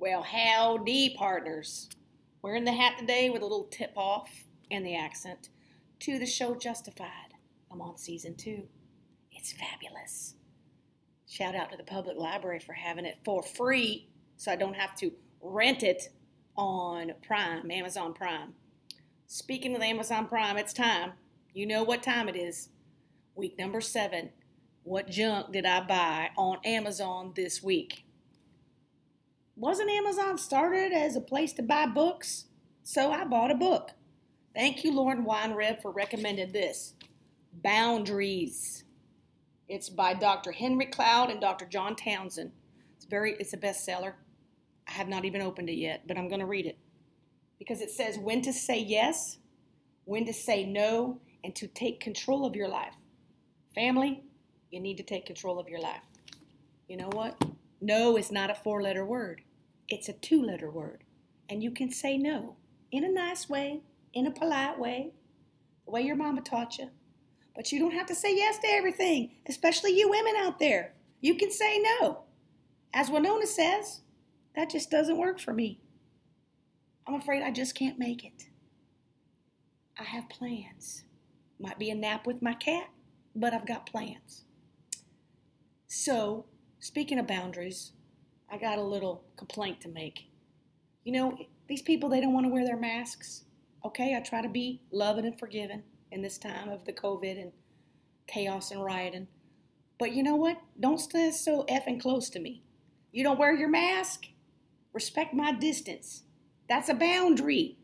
Well, howdy, partners. Wearing the hat today with a little tip off and the accent to the show Justified. I'm on season two. It's fabulous. Shout out to the public library for having it for free so I don't have to rent it on Prime, Amazon Prime. Speaking of Amazon Prime, it's time. You know what time it is. Week number seven. What junk did I buy on Amazon this week? Wasn't Amazon started as a place to buy books? So I bought a book. Thank you, Lauren Weinreb, for recommending this. Boundaries. It's by Dr. Henry Cloud and Dr. John Townsend. It's very it's a bestseller. I have not even opened it yet, but I'm going to read it. Because it says when to say yes, when to say no, and to take control of your life. Family, you need to take control of your life. You know what? No is not a four letter word, it's a two letter word. And you can say no in a nice way, in a polite way, the way your mama taught you. But you don't have to say yes to everything, especially you women out there. You can say no. As Winona says, that just doesn't work for me. I'm afraid I just can't make it. I have plans. Might be a nap with my cat, but I've got plans. So, speaking of boundaries, I got a little complaint to make. You know, these people, they don't want to wear their masks. Okay, I try to be loving and forgiving in this time of the COVID and chaos and rioting. But you know what? Don't stand so effing close to me. You don't wear your mask? Respect my distance. That's a boundary.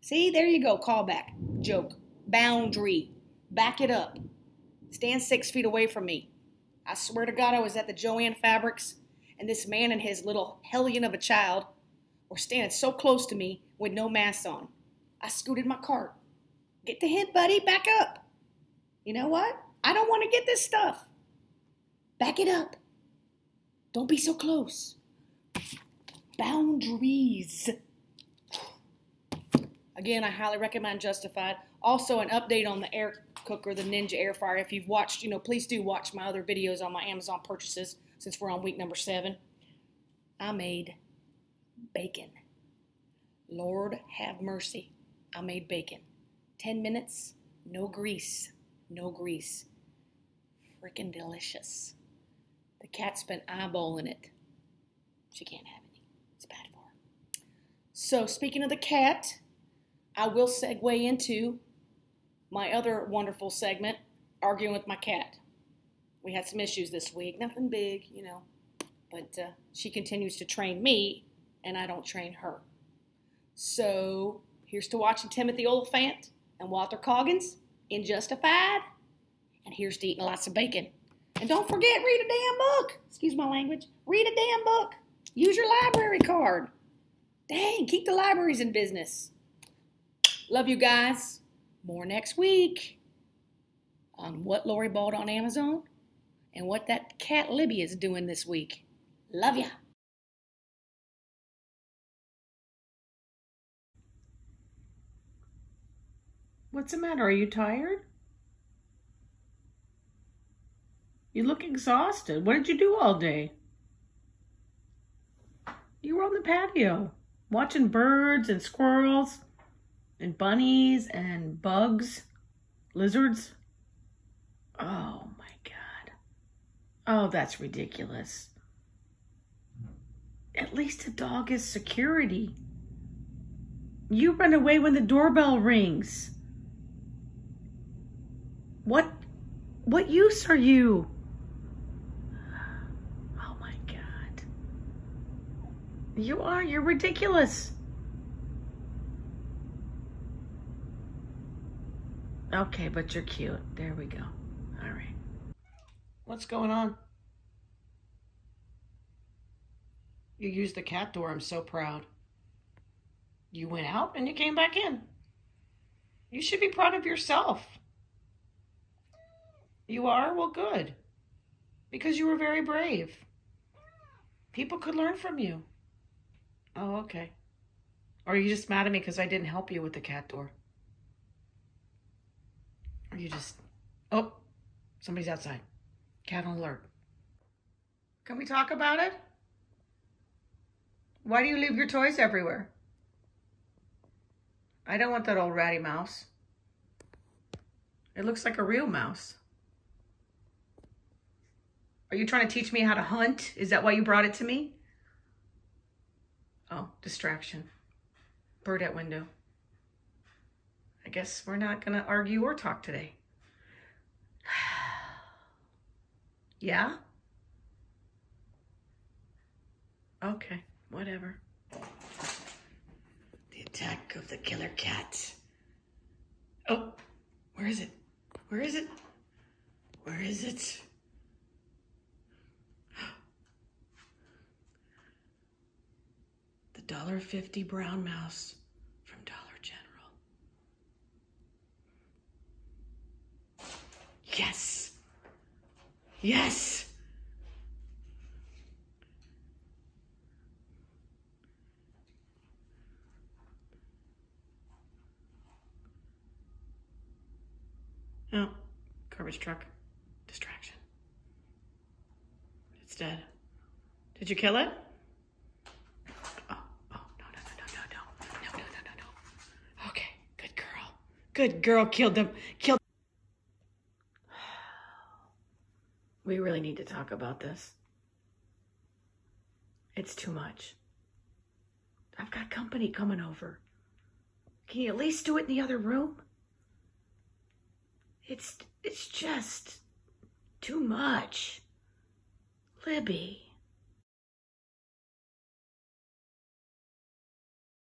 See, there you go. Callback. Joke. Boundary. Back it up. Stand six feet away from me. I swear to God, I was at the Joanne Fabrics, and this man and his little hellion of a child were standing so close to me with no mask on. I scooted my cart. Get the hint, buddy. Back up. You know what? I don't want to get this stuff. Back it up. Don't be so close. Boundaries. Again, I highly recommend Justified. Also, an update on the air cooker, the Ninja air fryer. If you've watched, you know, please do watch my other videos on my Amazon purchases since we're on week number seven. I made bacon. Lord have mercy. I made bacon. 10 minutes, no grease, no grease. Freaking delicious. The cat's been eyeballing it. She can't have any. It's bad for her. So, speaking of the cat, I will segue into my other wonderful segment, arguing with my cat. We had some issues this week, nothing big, you know, but uh, she continues to train me, and I don't train her. So here's to watching Timothy Olyphant and Walton Goggins in Justified, and here's to eating lots of bacon. And don't forget, read a damn book. Excuse my language. Read a damn book. Use your library card. Dang, keep the libraries in business. Love you guys. More next week on what Lori bought on Amazon and what that cat Libby is doing this week. Love ya. What's the matter? Are you tired? You look exhausted. What did you do all day? You were on the patio watching birds and squirrels and bunnies and bugs, lizards. Oh. Oh, that's ridiculous. At least a dog is security. You run away when the doorbell rings. What what use are you? Oh my god. You are, you're ridiculous. Okay, but you're cute. There we go. All right. What's going on? You used the cat door. I'm so proud. You went out and you came back in. You should be proud of yourself. You are? Well, good. Because you were very brave. People could learn from you. Oh, okay. Or are you just mad at me because I didn't help you with the cat door? Or you just, oh, somebody's outside. Cat on alert. Can we talk about it? Why do you leave your toys everywhere? I don't want that old ratty mouse. It looks like a real mouse. Are you trying to teach me how to hunt? Is that why you brought it to me? Oh, distraction. Bird at window. I guess we're not going to argue or talk today. yeah? Okay, whatever. The attack of the killer cat. Oh, where is it? Where is it? Where is it? The dollar fifty brown mouse from Dollar General. Yes. Yes. Oh, garbage truck. Distraction. It's dead. Did you kill it? Oh, oh, no, no, no, no, no, no, no, no, no, no. Okay, good girl. Good girl killed them. Killed. We really need to talk about this. It's too much. I've got company coming over. Can you at least do it in the other room? It's it's just too much. Libby.